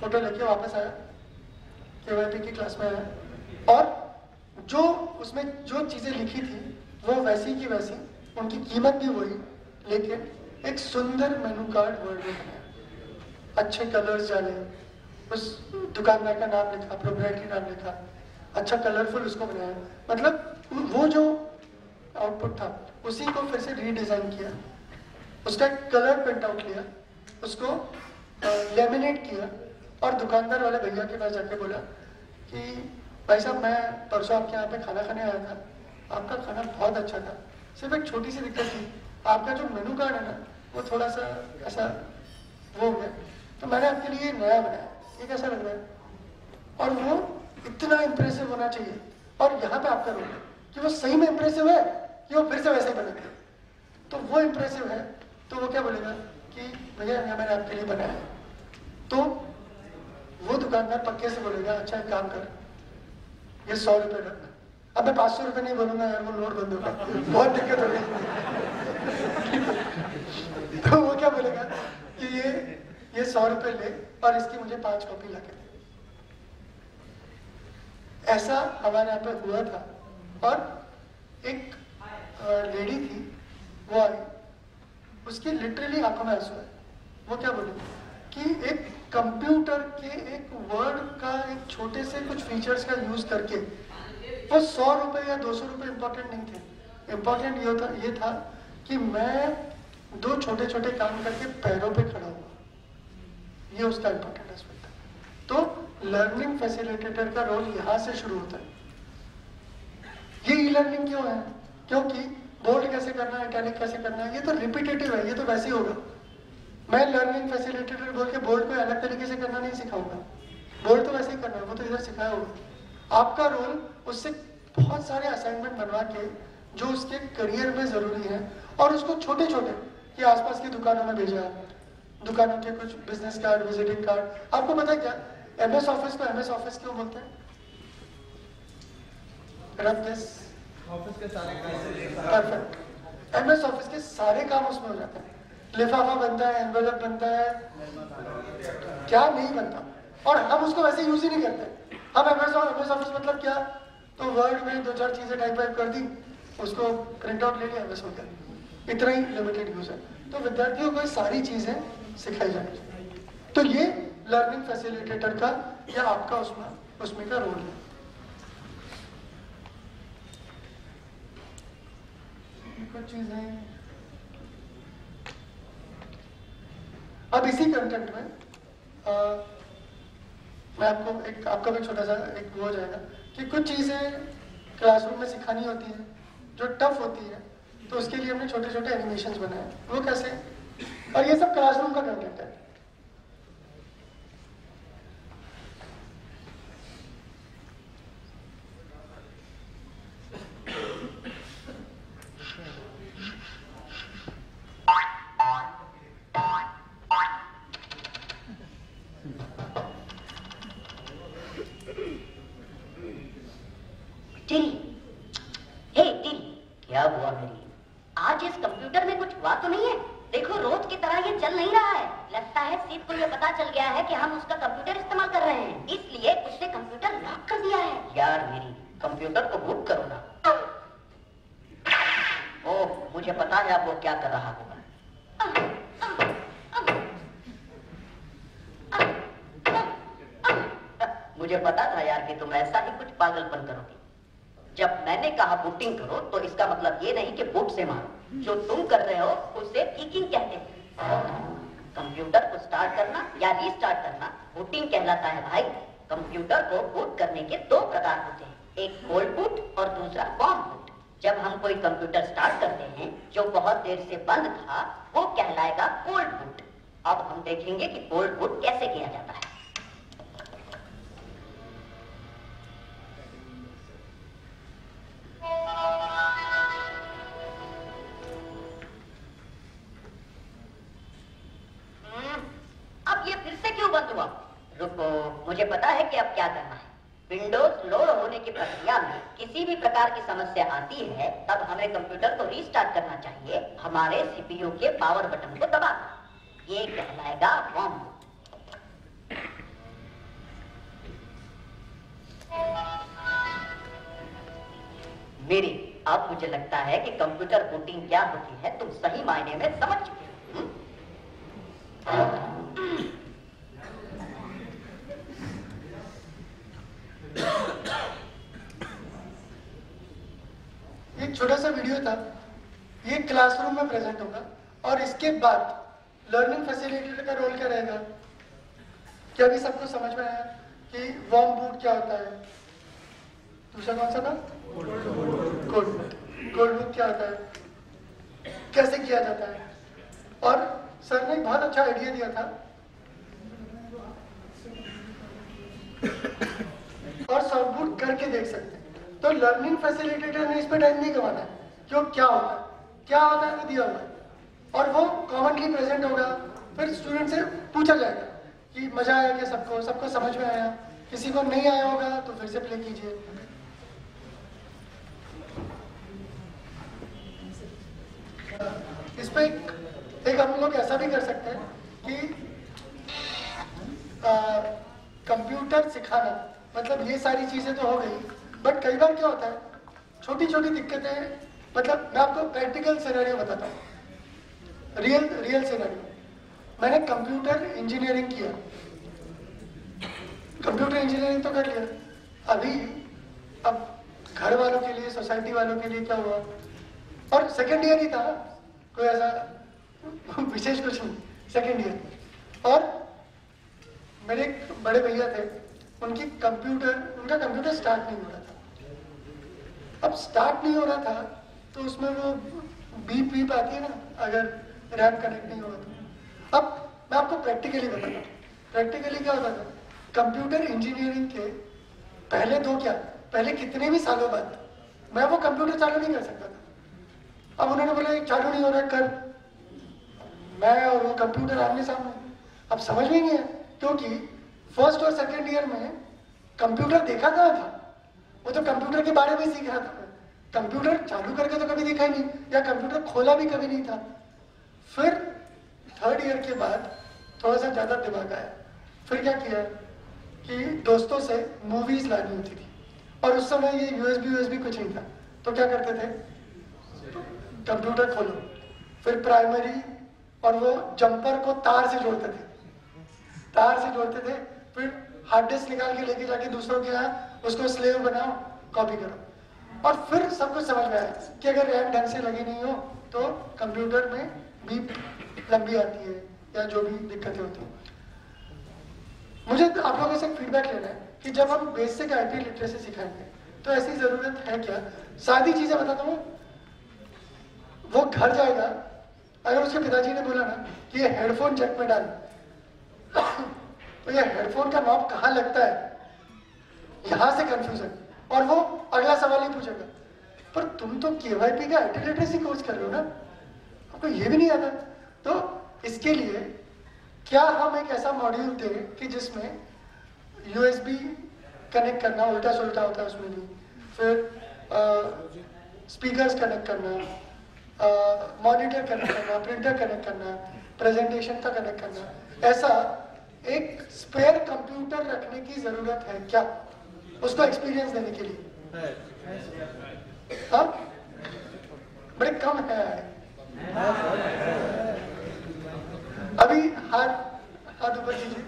Photo लेके वापस आया के वाई पी की क्लास में आया। और जो उसमें जो चीज़ें लिखी थी, वो वैसी की वैसी, उनकी कीमत भी वही, लेकिन एक सुंदर मेनू कार्ड वर्ड में बनाया अच्छे कलर्स डाले उस दुकानदार का नाम लिखा प्रोप्राइटरी नाम लिखा अच्छा कलरफुल उसको बनाया। मतलब वो जो आउटपुट था, उसी को फिर से रीडिज़ाइन किया। उसका कलर प्रिंट आउट लिया, उसको लेमिनेट किया। और दुकानदार वाले भैया के पास जाके बोला कि, भाई साहब, मैं परसों आपके यहाँ पे खाना खाने आया था। आपका खाना बहुत अच्छा था। सिर्फ़ एक छोटी सी दिक्कत थी। आपका जो मेनू कार्ड है ना, वो थोड़ा सा ऐसा वो हो गया। तो मैंने आपके लिए नया बनाया। ये कैसा लग रहा है? और वो इतना इम्प्रेसिव होना चाहिए। और यहाँ पे आपका रोल है कि वो सही में इम्प्रेसिव है कि वो फिर से वैसे ही बनेगा तो वो इम्प्रेसिव है तो वो क्या बोलेगा कि, भैया मैंने आपके लिए बनाया है। तो दुकानदार पक्के से बोलेगा अच्छा एक काम कर। ये सौ रुपये रख अब मैं पाँच सौ रुपये नहीं बोलूँगा, यार, वो नोट बंद होगा। बहुत दिक्कत होगी तो वो क्या बोलेगा कि ये ये सौ रुपये ले और इसकी मुझे पाँच कॉपी ला ऐसा हमारे यहाँ पे हुआ था और एक लेडी थी, वो आई। उसकी लिटरली आँखों में आँसू है वो क्या बोले कि एक कंप्यूटर के एक वर्ड का एक छोटे से कुछ फीचर्स का यूज़ करके, वो सौ रुपए या दो सौ रुपए इंपॉर्टेंट नहीं थे। इंपॉर्टेंट ये था ये था कि मैं दो छोटे छोटे काम करके पैरों पे खड़ा हुआ। ये उसका इंपॉर्टेंट एस्पेक्ट था। तो लर्निंग फैसिलिटेटर का रोल यहाँ से शुरू होता है। ये ई लर्निंग क्यों है? क्योंकि बोर्ड कैसे करना है इटैलिक कैसे करना है, ये तो रिपीटेटिव है, ये तो वैसे ही होगा। मैं लर्निंग फैसिलिटेटर बोल के बोर्ड में अलग तरीके से करना नहीं सिखाऊँगा। बोर्ड तो वैसे ही करना है वो तो इधर सिखाया होगा आपका रोल उससे बहुत सारे असाइनमेंट बनवा के जो उसके करियर में ज़रूरी है और उसको छोटे छोटे कि आसपास की दुकानों में भेजा। दुकानों के कुछ बिज़नेस कार्ड विजिटिंग कार्ड आपको पता है क्या? एमएस ऑफ़िस को एमएस ऑफ़िस क्यों बोलते हैं? ऑफ़िस के सारे परफेक्ट एमएस ऑफ़िस के सारे काम उसमें हो जाते हैं। लिफाफा बनता है एनवेलप बनता है। क्या नहीं बनता? और हम उसको वैसे यूज़ ही नहीं करते। हम एमएस एमएस ऑफ़िस मतलब क्या? तो वर्ड में दो चार चीज़ें टाइप वाइप कर दी, उसको प्रिंट आउट ले लिया एमएस हो इतना ही लिमिटेड यूज़ है। तो विद्यार्थियों को सारी चीज़ें सिखाई जानी तो ये लर्निंग फैसिलिटेटर का या आपका उसमें उसमें का रोल है। कुछ चीज़ें अब इसी कंटेंट में आ, मैं आपको एक आपका भी छोटा सा एक वो हो जाएगा कि कुछ चीज़ें क्लासरूम में सिखानी होती हैं जो टफ होती है तो उसके लिए हमने छोटे छोटे एनिमेशन बनाए। वो कैसे? और ये सब क्लासरूम का कंटेंट है। दिल हे दिल क्या हुआ मेरी? आज इस कंप्यूटर में कुछ हुआ तो नहीं है? देखो, रोज की तरह ये चल नहीं रहा है। लगता है सीट को ये पता चल गया है कि हम उसका कंप्यूटर इस्तेमाल कर रहे हैं। इसलिए उसने कंप्यूटर लॉक कर दिया है। यार मेरी, कंप्यूटर को बुक करो ना। ओह, मुझे पता है आप वो क्या कर रहा होगा। मुझे पता था यार कि तुम ऐसा ही कुछ पागलपन करोगे। जब मैंने कहा बुटिंग करो तो इसका मतलब ये नहीं कि बुट से मारो। जो तुम कर रहे हो, उसे पीकिंग कहते हैं। कंप्यूटर को स्टार्ट करना या रीस्टार्ट करना बुटिंग कहलाता है भाई। कंप्यूटर को बुट करने के दो प्रकार होते हैं। एक कोल्ड बुट और दूसरा वार्म बुट जब हम कोई कंप्यूटर स्टार्ट करते हैं, जो बहुत देर से बंद था, वो कहलाएगा कोल्ड बुट अब हम देखेंगे कि कोल्ड बुट कैसे किया जाता है। मुझे पता है कि अब क्या करना है। विंडोज़ लोड होने की प्रक्रिया में किसी भी प्रकार की समस्या आती है, तब हमें कंप्यूटर को रिस्टार्ट करना चाहिए। हमारे सीपीओ के पावर बटन को दबा ये कहलाएगा वॉम मेरी, अब मुझे लगता है कि कंप्यूटर बूटिंग क्या होती है, तुम सही मायने में समझ चुके रोल क्या क्या अभी सबको समझ में आया कि वॉर्म बूट क्या होता है? दूसरा कौन सा था? कोल्ड बूट कोल्ड बूट क्या होता है? कैसे किया जाता है? और सर ने बहुत अच्छा आइडिया दिया था। और सॉफ्ट बूट करके देख सकते हैं। तो लर्निंग फैसिलिटेटर ने इस पर टाइम नहीं गवाना है कि वो क्या होगा क्या होता है वो दिया हुआ और वो कॉमनली प्रेजेंट होगा। फिर स्टूडेंट से पूछा जाएगा कि मज़ा आया क्या सबको? सबको समझ में आया? किसी को नहीं आया होगा तो फिर से प्ले कीजिए। इस पे एक, एक हम लोग ऐसा भी कर सकते हैं कि कंप्यूटर सिखाना मतलब ये सारी चीज़ें तो हो गई बट कई बार क्या होता है छोटी छोटी दिक्कतें मतलब मैं आपको प्रैक्टिकल सिनेरियो बताता हूँ। रियल रियल सिनेरियो मैंने कंप्यूटर इंजीनियरिंग किया। कंप्यूटर इंजीनियरिंग तो कर लिया। अभी अब घर वालों के लिए सोसाइटी वालों के लिए क्या हुआ? और सेकेंड ईयर ही था। कोई ऐसा विशेष कुछ नहीं। सेकेंड ईयर और मेरे एक बड़े भैया थे। उनकी कंप्यूटर उनका कंप्यूटर स्टार्ट नहीं हो रहा था। अब स्टार्ट नहीं हो रहा था तो उसमें वो बीप बीप आती है ना, अगर रैम कनेक्ट नहीं हुआ तो। अब मैं आपको प्रैक्टिकली बताता प्रैक्टिकली क्या होता था कंप्यूटर इंजीनियरिंग के पहले दो क्या, पहले कितने भी सालों बाद मैं वो कंप्यूटर चालू नहीं कर सकता था। अब उन्होंने बोला चालू नहीं हो रहा, कर। मैं और वो कंप्यूटर आमने सामने। अब समझ में नहीं है क्योंकि फ़र्स्ट और सेकेंड ईयर में कंप्यूटर देखा कहाँ था? वो तो कंप्यूटर के बारे में सीख रहा था। कंप्यूटर चालू करके तो कभी देखा ही नहीं, या कंप्यूटर खोला भी कभी नहीं था। फिर थर्ड ईयर के बाद थोड़ा सा ज़्यादा दिमाग आया। फिर क्या किया कि दोस्तों से मूवीज़ लानी होती थी। और उस समय ये यूएसबी यूएसबी कुछ नहीं था। तो क्या करते थे? कंप्यूटर खोलो। फिर प्राइमरी और वो जंपर को तार से जोड़ते थे। तार से जोड़ते थे, फिर हार्ड डिस्क निकाल के लेके जाके दूसरों के यहाँ उसको स्लेव बनाओ कॉपी करो। और फिर सब कुछ समझ में आया कि अगर रैम ढंग से लगी नहीं हो तो कंप्यूटर में भी लंबी आती है, या जो भी दिक्कतें होती हैं। मुझे आप लोगों से फीडबैक लेना है कि जब हम बेसिक आईटी लिटरेसी सिखाएँगे तो ऐसी ज़रूरत है क्या? सादी चीज़ें बताता हूँ। वो घर जाएगा, अगर उसके पिताजी ने बोला ना कि ये हेडफोन चेक में डाल। तो ये हेडफोन का नॉब कहाँ लगता है? यहाँ से कंफ्यूजन और वो अगला सवाल ही पूछेगा, पर तुम तो केवाईपी का आईटी लिटरेसी कोर्स कर रहे हो ना? आपको ये भी नहीं आता? तो इसके लिए क्या हम एक ऐसा मॉड्यूल दें कि जिसमें यूएसबी कनेक्ट करना उल्टा सुल्टा होता है उसमें भी। फिर स्पीकर्स कनेक्ट करना मॉनिटर कनेक्ट करना प्रिंटर कनेक्ट करना प्रेजेंटेशन का कनेक्ट करना। ऐसा एक स्पेयर कंप्यूटर रखने की ज़रूरत है क्या? उसको एक्सपीरियंस देने के लिए। हाँ? बड़े कम है। अभी हाथ हाथ ऊपर कीजिए।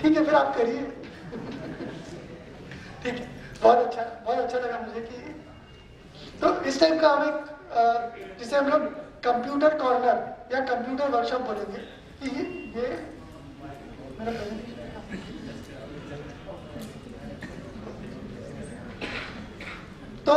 ठीक है, फिर आप करिए। ठीक है, बहुत अच्छा बहुत अच्छा लगा मुझे कि तो इस टाइप का हम एक जिसे हम लोग कंप्यूटर कॉर्नर या कंप्यूटर वर्कशॉप बोलेंगे। कि ये मेरा तो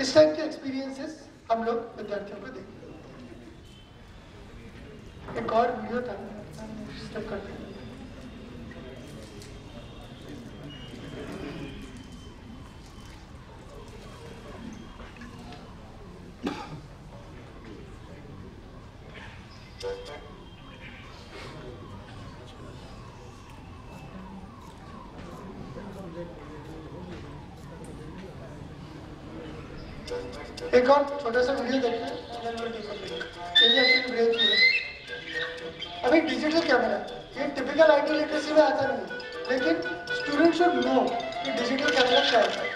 इस टाइप के एक्सपीरियंसेस हम लोग विद्यार्थियों को देंगे एक और वीडियो था स्टेप करते एक और छोटा सा वीडियो देखते हैं अभी डिजिटल कैमरा ये टिपिकल आईटी लिटरेसी में आता नहीं लेकिन स्टूडेंट शुड नो कि डिजिटल कैमरा क्या है।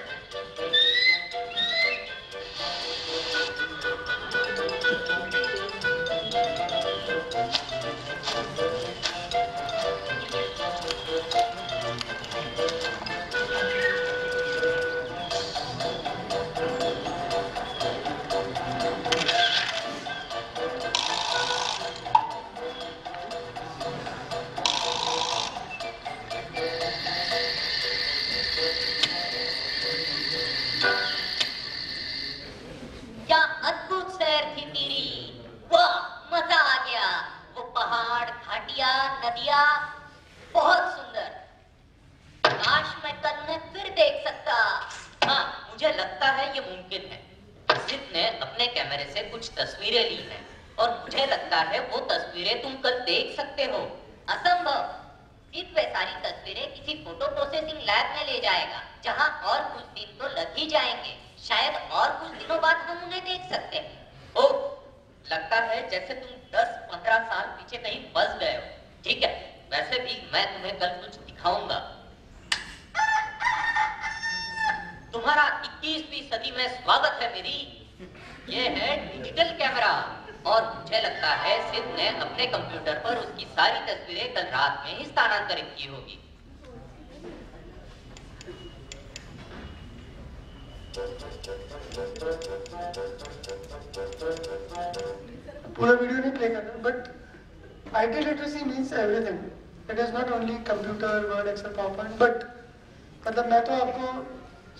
तस्वीरें किसी फ़ोटो प्रोसेसिंग लैब में ले जाएगा, जहाँ और कुछ दिन तो लग ही जाएँगे। शायद और कुछ दिनों बाद हम उन्हें देख सकते हैं। ओह लगता है जैसे तुम 10-15 साल पीछे कहीं फंस गए हो। ठीक है, वैसे भी मैं तुम्हें कल कुछ दिखाऊँगा। तुम्हारा 21वीं सदी में स्वागत है मेरी। ये है डिजिटल कैमरा और मुझे लगता है सिद्ध ने अपने कंप्यूटर पर उसकी सारी तस्वीरें कल रात में ही स्थानांतरित की होगी। पूरा वीडियो नहीं प्ले करना but IT literacy means everything it is not only computer Word Excel PowerPoint but मतलब मैं तो आपको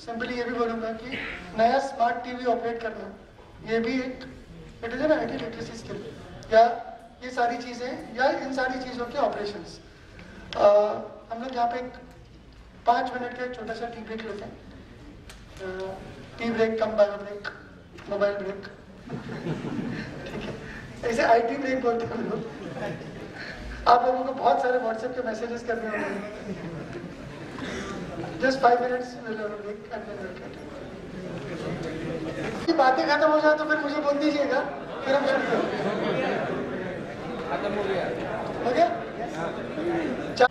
सिंपली ये भी बोलूँगा कि नया स्मार्ट टीवी ऑपरेट करना, ये भी एक it is an IT literacy skill या ये सारी चीज़ें, या इन सारी चीज़ों के ऑपरेशंस हम लोग यहाँ पे एक पाँच मिनट का छोटा सा टी ब्रेक लेते हैं। Tea break cum bio break mobile break ठीक है? ऐसे आईटी ब्रेक बोलते हैं लोग। आप लोगों को बहुत सारे व्हाट्सएप के मैसेजेस करने होंगे। जस्ट फाइव मिनट्स बातें खत्म हो जाए तो फिर मुझे बोल दीजिएगा फिर हम शुरू करें हो गया हो गया चा-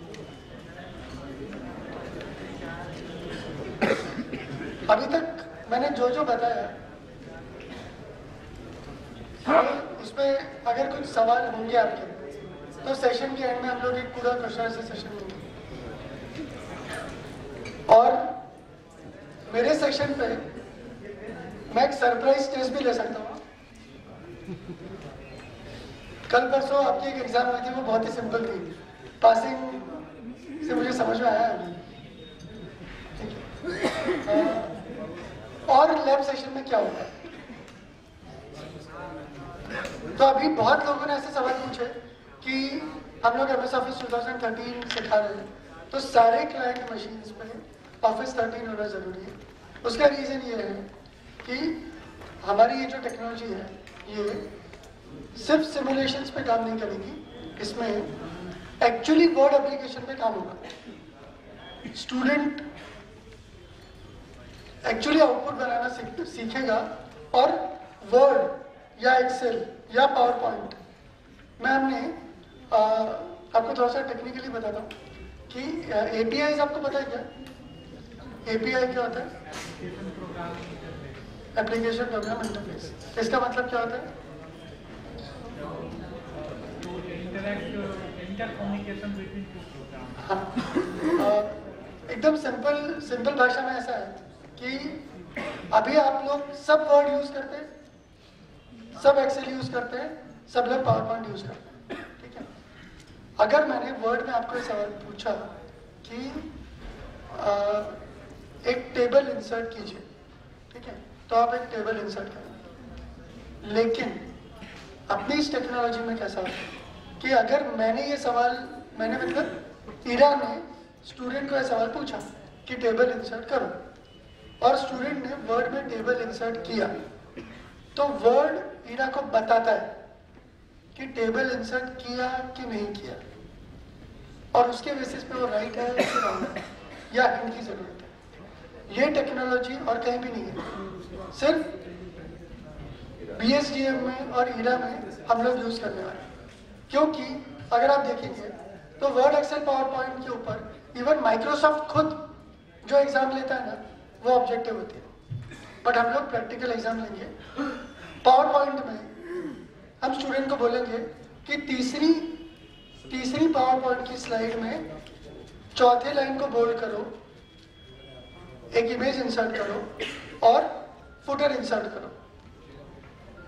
अभी तक मैंने जो जो बताया उसमें अगर कुछ सवाल होंगे आपके तो सेशन के एंड में हम लोग एक पूरा क्वेश्चन आंसर सेशन लेंगे और मेरे सेशन पे मैं एक सरप्राइज़ टेस्ट भी ले सकता हूँ। कल परसों आपकी एक एग्ज़ाम हुई थी, वो बहुत ही सिंपल थी। पासिंग से मुझे समझ में आया अभी ठीक है अ, और लैब सेशन में क्या होगा? तो अभी बहुत लोगों ने ऐसे सवाल पूछे कि हम लोग एम एस ऑफ़िस 2013 सिखा रहे हैं तो सारे क्लाइंट मशीन्स पे ऑफ़िस 13 होना ज़रूरी है। उसका रीजन ये है कि हमारी ये जो टेक्नोलॉजी है, ये सिर्फ़ सिमुलेशंस पे काम नहीं करेगी, इसमें एक्चुअली वर्ड एप्लीकेशन पे काम होगा। स्टूडेंट एक्चुअली आउटपुट बनाना सीखेगा। और वर्ड या एक्सेल या पावर पॉइंट मैं हमने आपको थोड़ा सा टेक्निकली बताता हूँ कि एपीआई आपको पता है क्या? एपीआई क्या होता है? एप्लीकेशन प्रोग्राम इंटरफेस इसका मतलब क्या होता है. हाँ, एकदम सिंपल सिंपल भाषा में ऐसा है। कि अभी आप लोग सब वर्ड यूज़ करते हैं सब एक्सेल यूज़ करते हैं सब लोग पावर पॉइंट यूज़ करते हैं ठीक है? अगर मैंने वर्ड में आपको सवाल पूछा कि अ, एक टेबल इंसर्ट कीजिए ठीक है? तो आप एक टेबल इंसर्ट करें। लेकिन अपनी इस टेक्नोलॉजी में कैसा है कि अगर मैंने ये सवाल मैंने मतलब ईरा ने स्टूडेंट को यह सवाल पूछा कि टेबल इंसर्ट करो और स्टूडेंट ने वर्ड में टेबल इंसर्ट किया। तो वर्ड ईरा को बताता है कि टेबल इंसर्ट किया कि नहीं किया। और उसके बेसिस पे वो राइट है या रॉन्ग है, या हिंट की ज़रूरत है। ये टेक्नोलॉजी और कहीं भी नहीं है। सिर्फ़ बी में और ईरा में हम लोग यूज़ करने वाले क्योंकि अगर आप देखेंगे तो वर्ड एक्सेल पावर पॉइंट के ऊपर इवन माइक्रोसॉफ्ट खुद जो एग्ज़ाम लेता है ना वो ऑब्जेक्टिव होती है। बट हम लोग प्रैक्टिकल एग्ज़ाम लेंगे। पावर पॉइंट में हम स्टूडेंट को बोलेंगे कि तीसरी तीसरी पावर पॉइंट की स्लाइड में चौथे लाइन को बोल्ड करो, एक इमेज इंसर्ट करो और फुटर इंसर्ट करो।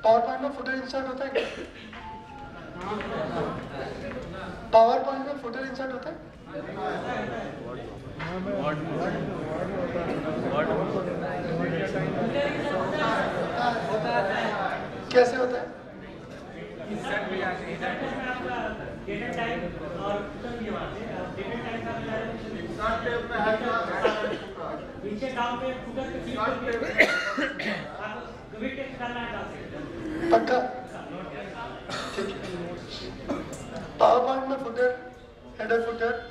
पावर पॉइंट में फुटर इंसर्ट होता है पावर पॉइंट में फुटर इंसर्ट होता है? कैसे होता है? पक्का? ठीक है। पावर पॉइंट में फुटर हेडर फुटर।